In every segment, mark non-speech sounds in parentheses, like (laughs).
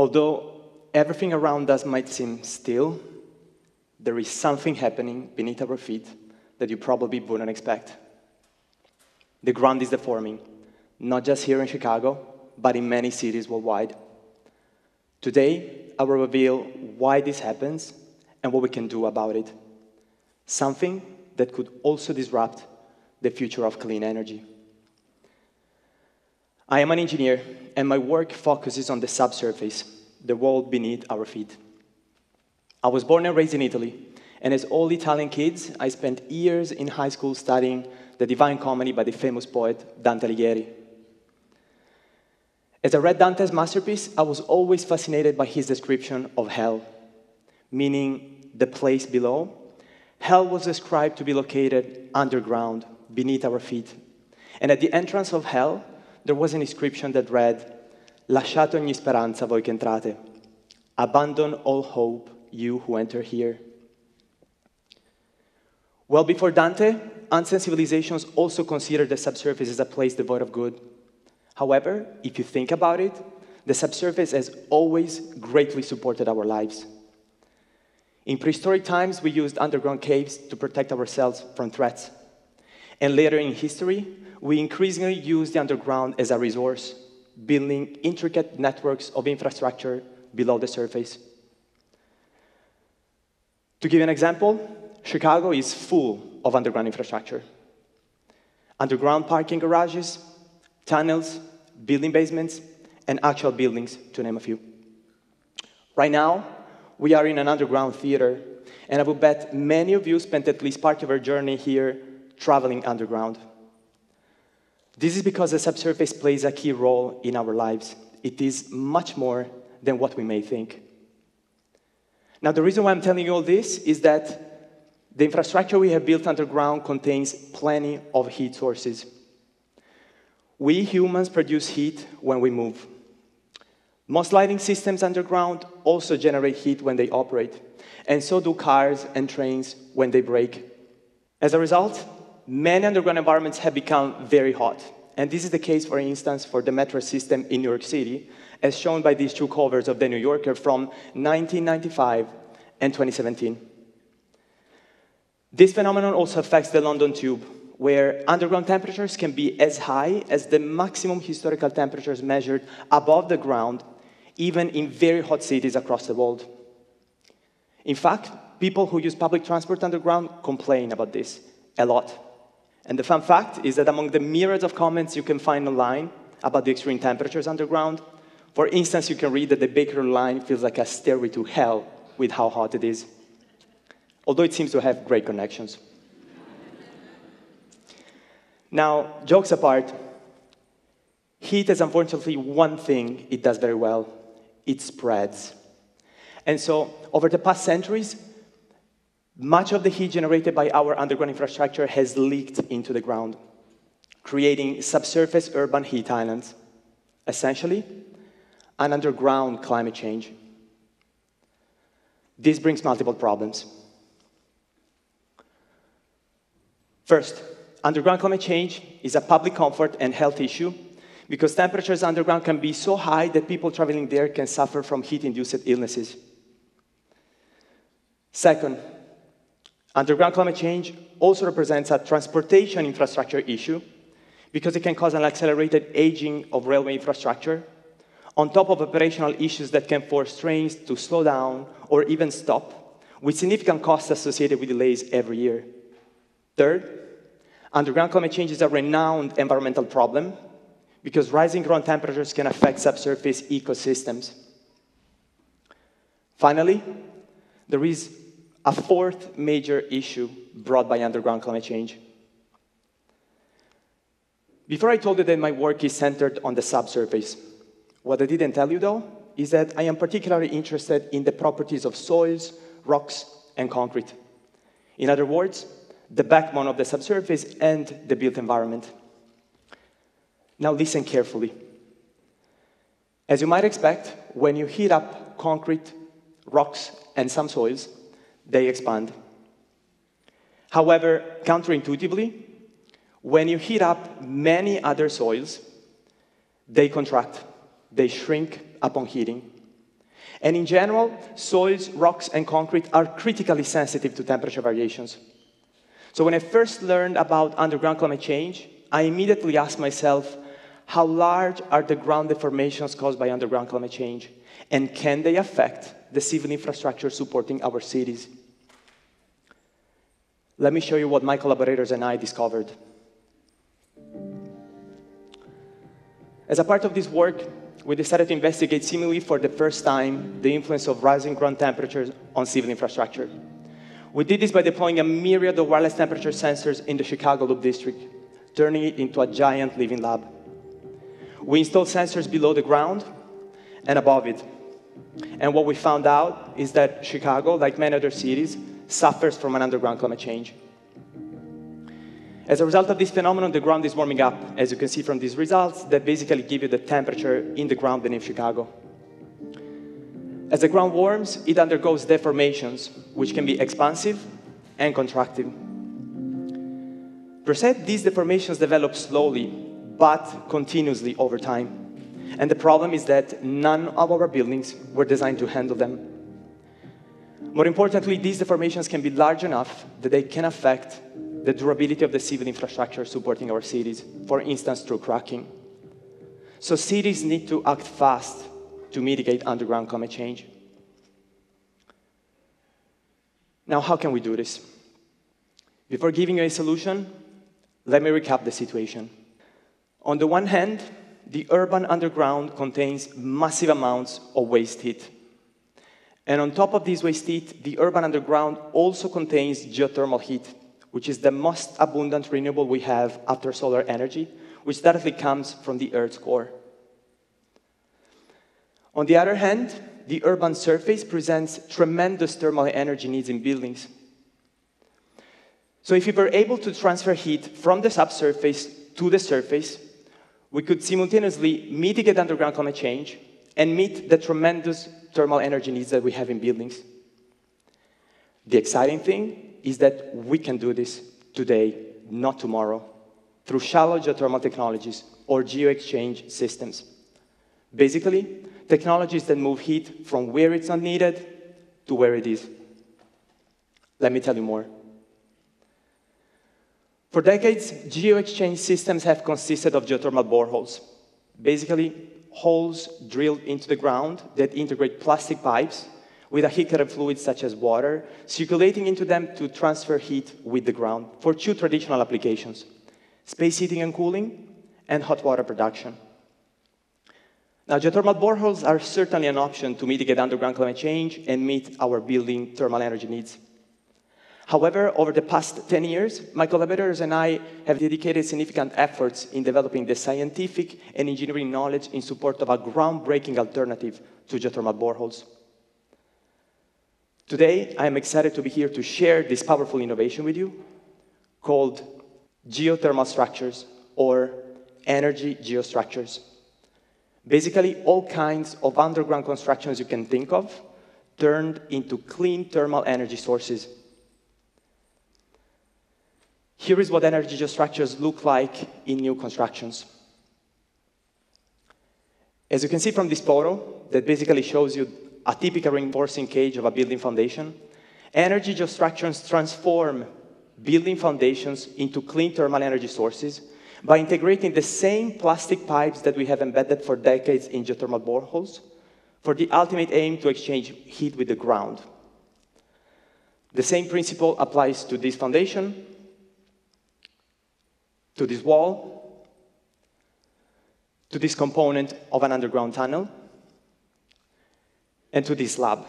Although everything around us might seem still, there is something happening beneath our feet that you probably wouldn't expect. The ground is deforming, not just here in Chicago, but in many cities worldwide. Today, I will reveal why this happens and what we can do about it. Something that could also disrupt the future of clean energy. I am an engineer, and my work focuses on the subsurface, the world beneath our feet. I was born and raised in Italy, and as all Italian kids, I spent years in high school studying the Divine Comedy by the famous poet Dante Alighieri. As I read Dante's masterpiece, I was always fascinated by his description of hell, meaning the place below. Hell was described to be located underground, beneath our feet. And at the entrance of hell, there was an inscription that read, Lasciate ogni speranza voi che entrate. Abandon all hope, you who enter here. Well before Dante, ancient civilizations also considered the subsurface as a place devoid of good. However, if you think about it, the subsurface has always greatly supported our lives. In prehistoric times, we used underground caves to protect ourselves from threats. And later in history, we increasingly use the underground as a resource, building intricate networks of infrastructure below the surface. To give an example, Chicago is full of underground infrastructure. Underground parking garages, tunnels, building basements, and actual buildings, to name a few. Right now, we are in an underground theater, and I will bet many of you spent at least part of your journey here traveling underground. This is because the subsurface plays a key role in our lives. It is much more than what we may think. Now, the reason why I'm telling you all this is that the infrastructure we have built underground contains plenty of heat sources. We humans produce heat when we move. Most lighting systems underground also generate heat when they operate, and so do cars and trains when they brake. As a result, many underground environments have become very hot. And this is the case, for instance, for the metro system in New York City, as shown by these two covers of The New Yorker from 1995 and 2017. This phenomenon also affects the London Tube, where underground temperatures can be as high as the maximum historical temperatures measured above the ground, even in very hot cities across the world. In fact, people who use public transport underground complain about this a lot. And the fun fact is that among the myriads of comments you can find online about the extreme temperatures underground, for instance, you can read that the Bakerloo line feels like a stairway to hell with how hot it is, although it seems to have great connections. Now, jokes apart, heat is unfortunately one thing it does very well it spreads. And so, over the past centuries, much of the heat generated by our underground infrastructure has leaked into the ground, creating subsurface urban heat islands. Essentially, an underground climate change. This brings multiple problems. First, underground climate change is a public comfort and health issue because temperatures underground can be so high that people traveling there can suffer from heat-induced illnesses. Second, underground climate change also represents a transportation infrastructure issue because it can cause an accelerated aging of railway infrastructure on top of operational issues that can force trains to slow down or even stop, with significant costs associated with delays every year. Third, Underground climate change is a renowned environmental problem because rising ground temperatures can affect subsurface ecosystems. Finally, there is a fourth major issue brought by underground climate change. Before I told you that my work is centered on the subsurface, what I didn't tell you though is that I am particularly interested in the properties of soils, rocks, and concrete. In other words, the backbone of the subsurface and the built environment. Now listen carefully. As you might expect, when you heat up concrete, rocks, and some soils, they expand. However, counterintuitively, when you heat up many other soils, they contract, they shrink upon heating. And in general, soils, rocks, and concrete are critically sensitive to temperature variations. So when I first learned about underground climate change, I immediately asked myself, how large are the ground deformations caused by underground climate change? And can they affect the civil infrastructure supporting our cities? Let me show you what my collaborators and I discovered. As a part of this work, we decided to investigate seemingly for the first time the influence of rising ground temperatures on civil infrastructure. We did this by deploying a myriad of wireless temperature sensors in the Chicago Loop District, turning it into a giant living lab. We installed sensors below the ground and above it. And what we found out is that Chicago, like many other cities, suffers from an underground climate change. As a result of this phenomenon, the ground is warming up, as you can see from these results, that basically give you the temperature in the ground beneath Chicago. As the ground warms, it undergoes deformations, which can be expansive and contractive. Per se, these deformations develop slowly, but continuously over time. And the problem is that none of our buildings were designed to handle them. More importantly, these deformations can be large enough that they can affect the durability of the civil infrastructure supporting our cities, for instance, through cracking. So cities need to act fast to mitigate underground climate change. Now, how can we do this? Before giving you a solution, let me recap the situation. On the one hand, the urban underground contains massive amounts of waste heat and on top of this waste heat, the urban underground also contains geothermal heat, which is the most abundant renewable we have after solar energy, which directly comes from the Earth's core. On the other hand, the urban surface presents tremendous thermal energy needs in buildings. So if we were able to transfer heat from the subsurface to the surface, we could simultaneously mitigate underground climate change and meet the tremendous thermal energy needs that we have in buildings. The exciting thing is that we can do this today, not tomorrow, through shallow geothermal technologies or geo-exchange systems. Basically, technologies that move heat from where it's not needed to where it is. Let me tell you more. For decades, geo-exchange systems have consisted of geothermal boreholes. Basically, holes drilled into the ground that integrate plastic pipes with a heat-carrier fluid such as water, circulating into them to transfer heat with the ground for two traditional applications, space heating and cooling, and hot water production. Now, geothermal boreholes are certainly an option to mitigate underground climate change and meet our building thermal energy needs. However, over the past 10 years, my collaborators and I have dedicated significant efforts in developing the scientific and engineering knowledge in support of a groundbreaking alternative to geothermal boreholes. Today, I am excited to be here to share this powerful innovation with you called geothermal structures or energy geostructures. Basically, all kinds of underground constructions you can think of turned into clean thermal energy sources here is what energy geostructures look like in new constructions. As you can see from this photo, that basically shows you a typical reinforcing cage of a building foundation, energy geostructures transform building foundations into clean thermal energy sources by integrating the same plastic pipes that we have embedded for decades in geothermal boreholes for the ultimate aim to exchange heat with the ground. The same principle applies to this foundation, to this wall, to this component of an underground tunnel, and to this slab.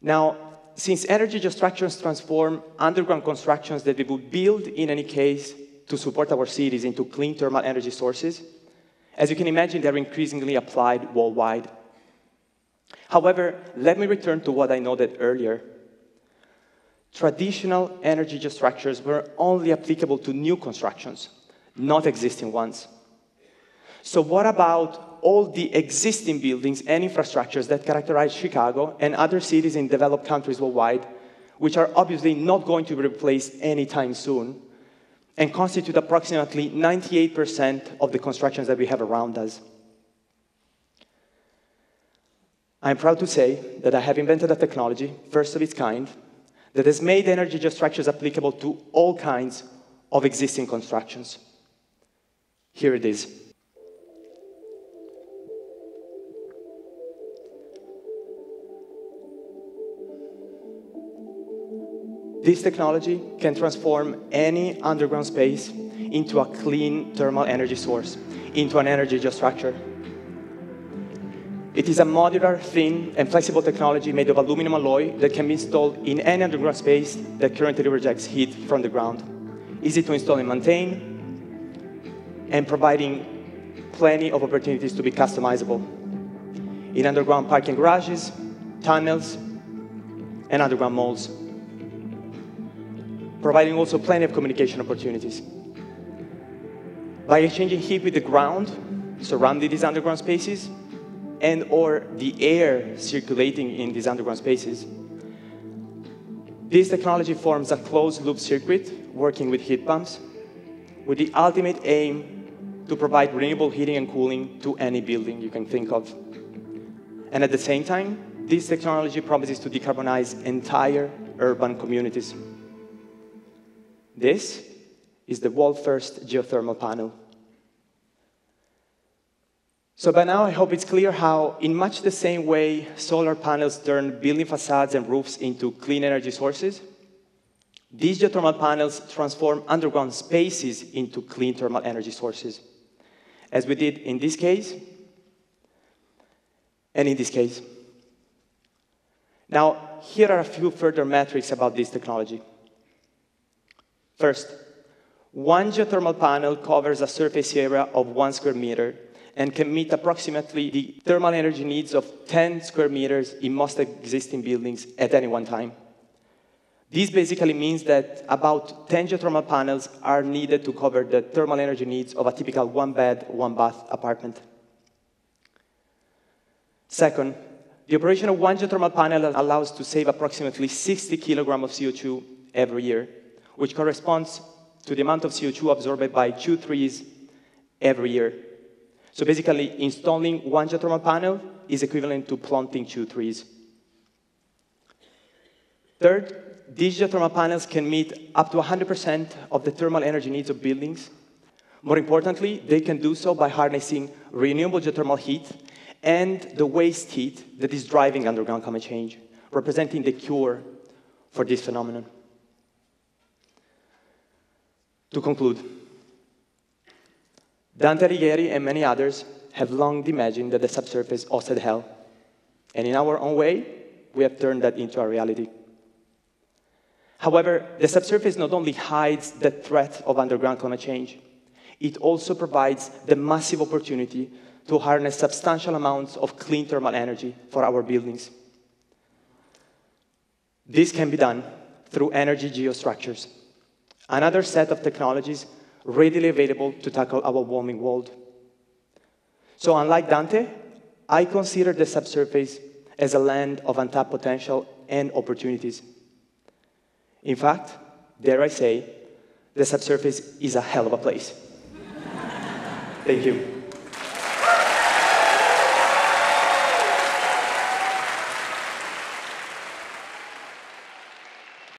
Now, since energy geostructures transform underground constructions that we would build in any case to support our cities into clean thermal energy sources, as you can imagine, they're increasingly applied worldwide. However, let me return to what I noted earlier traditional energy structures were only applicable to new constructions, not existing ones. So what about all the existing buildings and infrastructures that characterize Chicago and other cities in developed countries worldwide, which are obviously not going to be replaced anytime soon, and constitute approximately 98% of the constructions that we have around us? I'm proud to say that I have invented a technology, first of its kind, that has made energy geostructures applicable to all kinds of existing constructions. Here it is. This technology can transform any underground space into a clean thermal energy source, into an energy geostructure. It is a modular, thin, and flexible technology made of aluminum alloy that can be installed in any underground space that currently rejects heat from the ground. Easy to install and maintain, and providing plenty of opportunities to be customizable in underground parking garages, tunnels, and underground malls providing also plenty of communication opportunities. By exchanging heat with the ground surrounding these underground spaces and or the air circulating in these underground spaces, this technology forms a closed loop circuit working with heat pumps with the ultimate aim to provide renewable heating and cooling to any building you can think of. And at the same time, this technology promises to decarbonize entire urban communities. This is the world's first geothermal panel. So by now, I hope it's clear how, in much the same way solar panels turn building facades and roofs into clean energy sources, these geothermal panels transform underground spaces into clean thermal energy sources, as we did in this case and in this case. Now, here are a few further metrics about this technology. First, one geothermal panel covers a surface area of one square meter and can meet approximately the thermal energy needs of 10 square meters in most existing buildings at any one time. This basically means that about 10 geothermal panels are needed to cover the thermal energy needs of a typical one bed, one bath apartment. Second, the operation of one geothermal panel allows to save approximately 60 kilograms of CO2 every year which corresponds to the amount of CO2 absorbed by two trees every year. So basically, installing one geothermal panel is equivalent to planting two trees. Third, these geothermal panels can meet up to 100% of the thermal energy needs of buildings. More importantly, they can do so by harnessing renewable geothermal heat and the waste heat that is driving underground climate change, representing the cure for this phenomenon. To conclude, Dante Alighieri and many others have long imagined that the subsurface hosted hell. And in our own way, we have turned that into a reality. However, the subsurface not only hides the threat of underground climate change, it also provides the massive opportunity to harness substantial amounts of clean thermal energy for our buildings. This can be done through energy geostructures another set of technologies readily available to tackle our warming world. So unlike Dante, I consider the subsurface as a land of untapped potential and opportunities. In fact, dare I say, the subsurface is a hell of a place. (laughs) Thank you.